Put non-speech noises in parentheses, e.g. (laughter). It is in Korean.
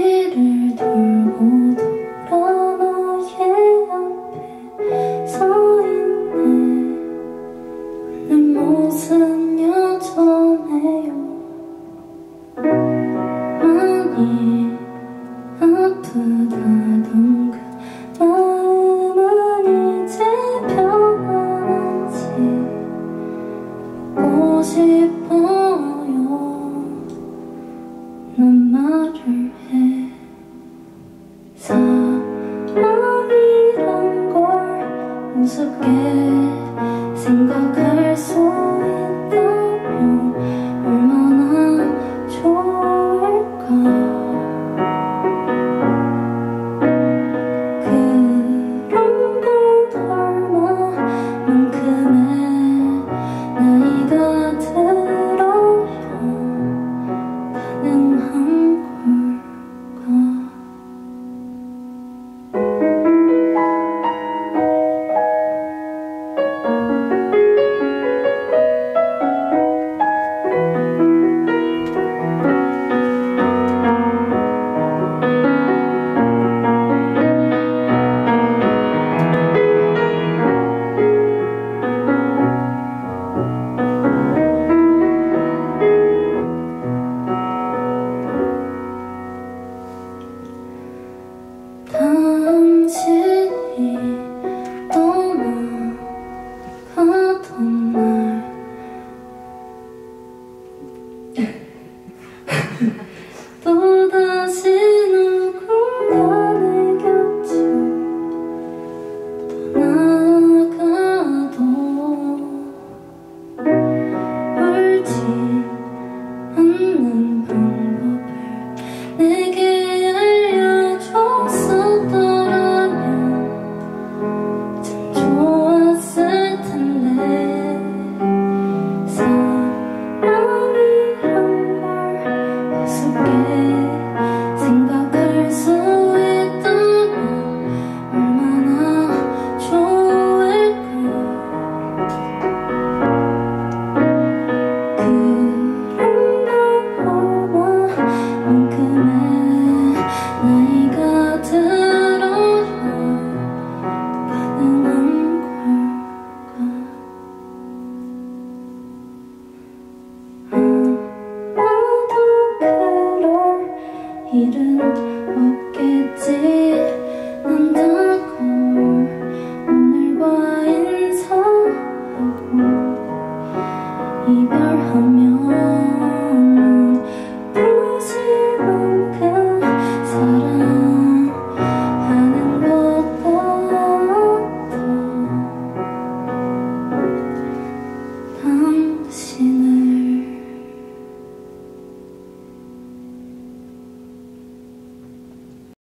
뒤를 돌고 돌아 너의 앞에 서 있네. 내 모습 여전해요. 많이 아프다던 그 마음은 이제 변한지 보고 싶어요. 난 말을 해. 마음이란 걸. 우습게 생각할 수 있다면 얼마나 좋을까 Yeah. (laughs) 이별하면